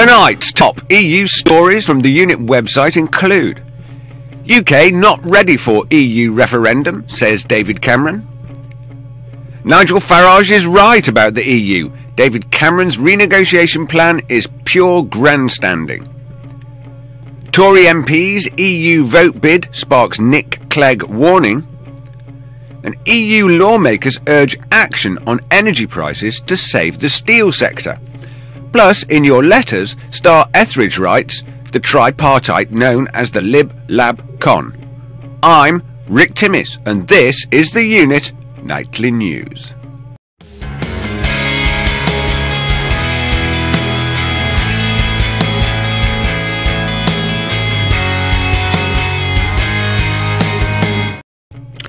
Tonight's top EU stories from the unit website include UK not ready for EU referendum, says David Cameron. Nigel Farage is right about the EU. David Cameron's renegotiation plan is pure grandstanding. Tory MP's EU vote bid sparks Nick Clegg warning. And EU lawmakers urge action on energy prices to save the steel sector. Plus, in your letters, Star Etheridge writes, the tripartite known as the Lib Lab Con. I'm Rick Timmis, and this is the Unit Nightly News.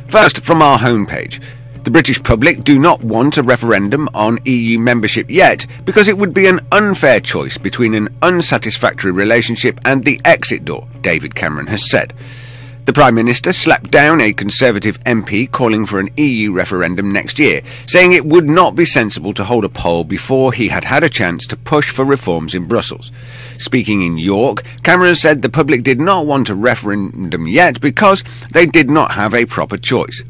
First, from our homepage. The British public do not want a referendum on EU membership yet because it would be an unfair choice between an unsatisfactory relationship and the exit door, David Cameron has said. The Prime Minister slapped down a Conservative MP calling for an EU referendum next year, saying it would not be sensible to hold a poll before he had had a chance to push for reforms in Brussels. Speaking in York, Cameron said the public did not want a referendum yet because they did not have a proper choice.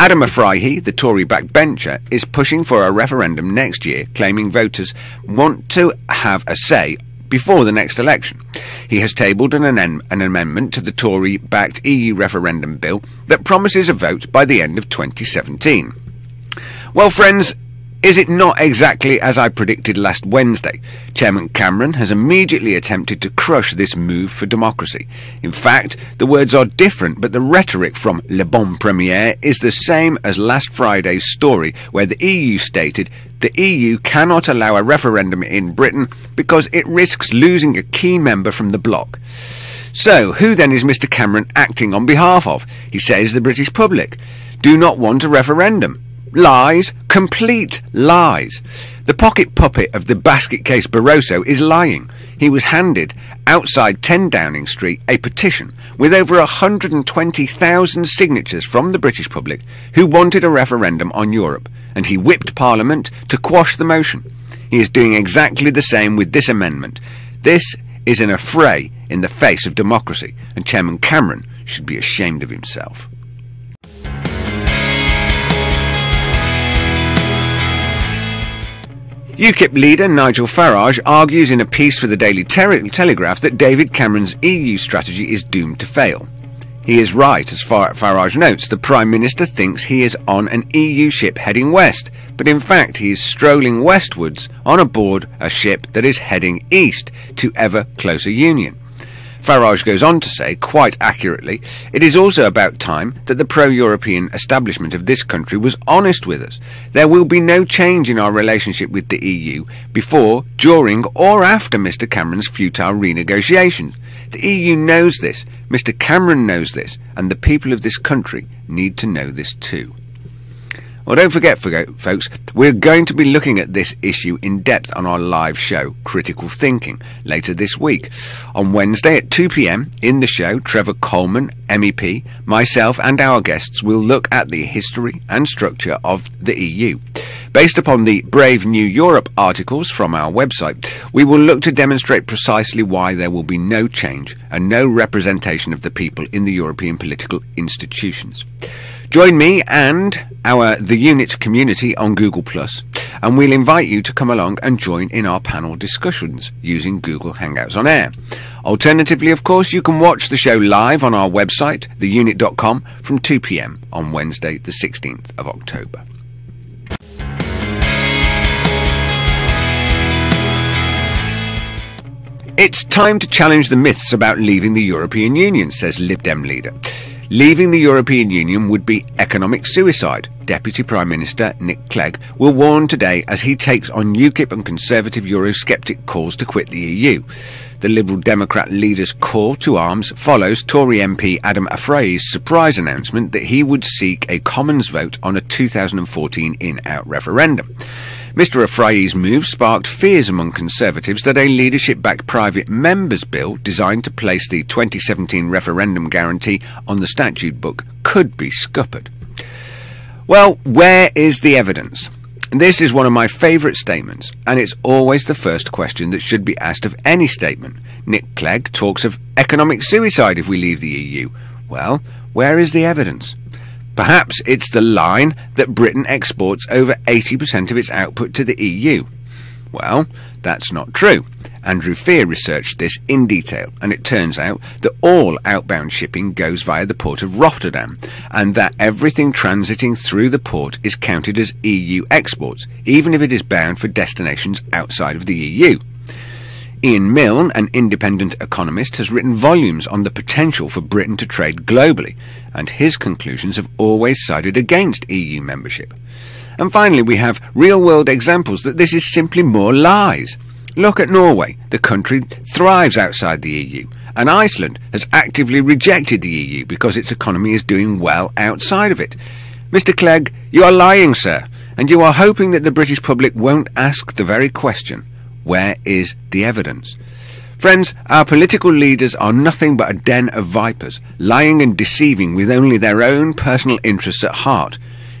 Adam Afriyie, the Tory backbencher, is pushing for a referendum next year, claiming voters want to have a say before the next election. He has tabled an, an amendment to the Tory backed EU referendum bill that promises a vote by the end of 2017. Well, friends, is it not exactly as I predicted last Wednesday? Chairman Cameron has immediately attempted to crush this move for democracy. In fact, the words are different, but the rhetoric from Le Bon Premier is the same as last Friday's story, where the EU stated the EU cannot allow a referendum in Britain because it risks losing a key member from the bloc. So, who then is Mr Cameron acting on behalf of? He says the British public do not want a referendum. Lies, complete lies. The pocket puppet of the basket case Barroso is lying. He was handed, outside 10 Downing Street, a petition with over 120,000 signatures from the British public who wanted a referendum on Europe, and he whipped Parliament to quash the motion. He is doing exactly the same with this amendment. This is an affray in the face of democracy, and Chairman Cameron should be ashamed of himself. UKIP leader Nigel Farage argues in a piece for the Daily Telegraph that David Cameron's EU strategy is doomed to fail. He is right, as Farage notes, the Prime Minister thinks he is on an EU ship heading west, but in fact he is strolling westwards on aboard a ship that is heading east to ever closer union. Farage goes on to say, quite accurately, it is also about time that the pro European establishment of this country was honest with us. There will be no change in our relationship with the EU before, during, or after Mr Cameron's futile renegotiations. The EU knows this, Mr Cameron knows this, and the people of this country need to know this too. Well, don't forget, folks, we're going to be looking at this issue in depth on our live show, Critical Thinking, later this week. On Wednesday at 2 pm, in the show, Trevor Colman, MEP, myself, and our guests will look at the history and structure of the EU. Based upon the Brave New Europe articles from our website, we will look to demonstrate precisely why there will be no change and no representation of the people in the European political institutions. Join me and our The Unit community on Google Plus, and we'll invite you to come along and join in our panel discussions using Google Hangouts on Air. Alternatively, of course, you can watch the show live on our website, theunit.com, from 2 pm on Wednesday, the 16th of October. It's time to challenge the myths about leaving the European Union, says Lib Dem leader. Leaving the European Union would be economic suicide. Deputy Prime Minister Nick Clegg will warn today as he takes on UKIP and Conservative Eurosceptic calls to quit the EU. The Liberal Democrat leader's call to arms follows Tory MP Adam Afriyie's surprise announcement that he would seek a Commons vote on a 2014 in-out referendum. Mr. Afriyie's move sparked fears among Conservatives that a leadership backed private members bill designed to place the 2017 referendum guarantee on the statute book could be scuppered. Well, where is the evidence? This is one of my favourite statements, and it's always the first question that should be asked of any statement. Nick Clegg talks of economic suicide if we leave the EU. Well, where is the evidence? Perhaps it's the line that Britain exports over 80% of its output to the EU. Well, that's not true. Andrew Fear researched this in detail, and it turns out that all outbound shipping goes via the port of Rotterdam, and that everything transiting through the port is counted as EU exports, even if it is bound for destinations outside of the EU. Ian Milne, an independent economist, has written volumes on the potential for Britain to trade globally, and his conclusions have always sided against EU membership. And finally, we have real world examples that this is simply more lies. Look at Norway. The country thrives outside the EU. And Iceland has actively rejected the EU because its economy is doing well outside of it. Mr. Clegg, you are lying, sir, and you are hoping that the British public won't ask the very question where is the evidence? Friends, our political leaders are nothing but a den of vipers, lying and deceiving with only their own personal interests at heart.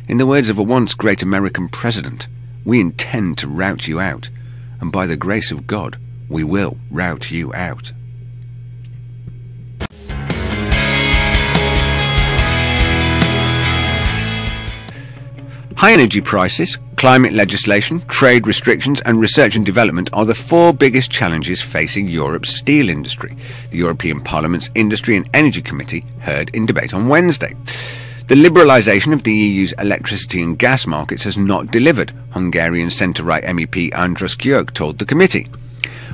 In the words of a once great American president, we intend to rout you out and by the grace of God, we will rout you out. High energy prices, climate legislation, trade restrictions, and research and development are the four biggest challenges facing Europe's steel industry, the European Parliament's Industry and Energy Committee heard in debate on Wednesday. The liberalisation of the EU's electricity and gas markets has not delivered, Hungarian centre-right MEP Andras Gyürk told the committee.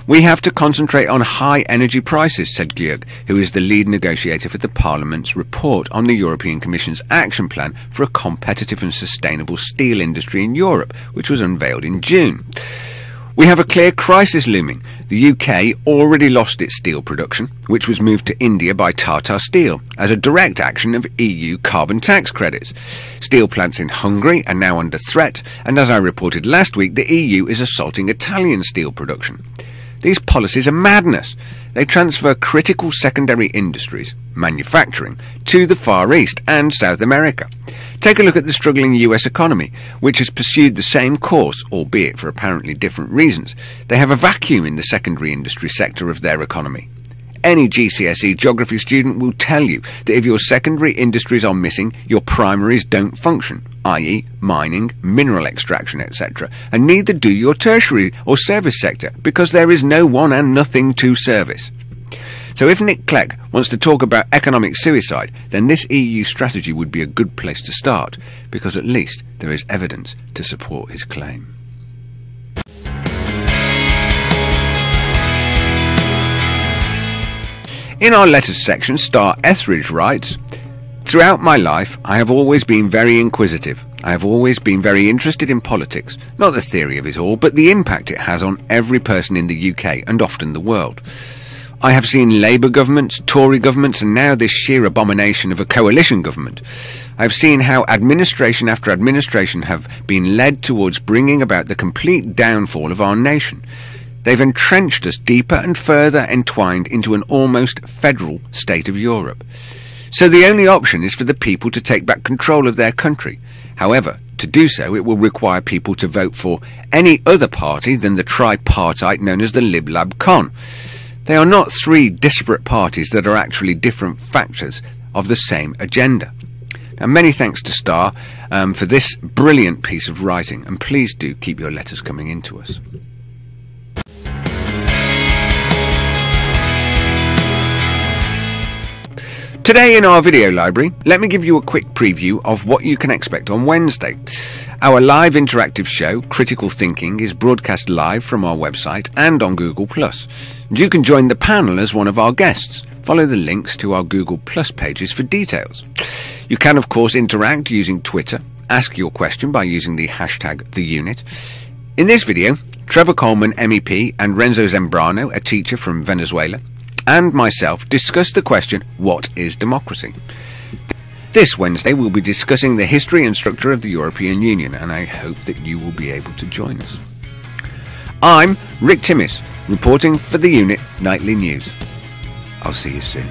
We have to concentrate on high energy prices, said Gyürk, who is the lead negotiator for the Parliament's report on the European Commission's action plan for a competitive and sustainable steel industry in Europe, which was unveiled in June. We have a clear crisis looming. The UK already lost its steel production, which was moved to India by Tata Steel as a direct action of EU carbon tax credits. Steel plants in Hungary are now under threat, and as I reported last week, the EU is assaulting Italian steel production. These policies are madness. They transfer critical secondary industries, manufacturing, to the Far East and South America. Take a look at the struggling US economy, which has pursued the same course, albeit for apparently different reasons. They have a vacuum in the secondary industry sector of their economy. Any GCSE geography student will tell you that if your secondary industries are missing, your primaries don't function, i.e., mining, mineral extraction, etc., and neither do your tertiary or service sector, because there is no one and nothing to service. So if Nick Clegg wants to talk about economic suicide, then this EU strategy would be a good place to start, because at least there is evidence to support his claim. In our letters section, Star Etheridge writes, Throughout my life, I have always been very inquisitive. I have always been very interested in politics, not the theory of it all, but the impact it has on every person in the UK and often the world. I have seen Labour governments, Tory governments, and now this sheer abomination of a coalition government. I have seen how administration after administration have been led towards bringing about the complete downfall of our nation. They've entrenched us deeper and further entwined into an almost federal state of Europe. So the only option is for the people to take back control of their country. However, to do so, it will require people to vote for any other party than the tripartite known as the Lib Lab Con. They are not three disparate parties that are actually different factors of the same agenda. Now, many thanks to Star um, for this brilliant piece of writing, and please do keep your letters coming in to us. Today in our video library, let me give you a quick preview of what you can expect on Wednesday. Our live interactive show, Critical Thinking, is broadcast live from our website and on Google+. You can join the panel as one of our guests. Follow the links to our Google Plus pages for details. You can, of course, interact using Twitter, ask your question by using the hashtag TheUnit. In this video, Trevor Colman, MEP, and Renzo Zambrano, a teacher from Venezuela, and myself discuss the question, what is democracy? This Wednesday, we'll be discussing the history and structure of the European Union, and I hope that you will be able to join us. I'm Rick Timmis, reporting for the Unit Nightly News. I'll see you soon.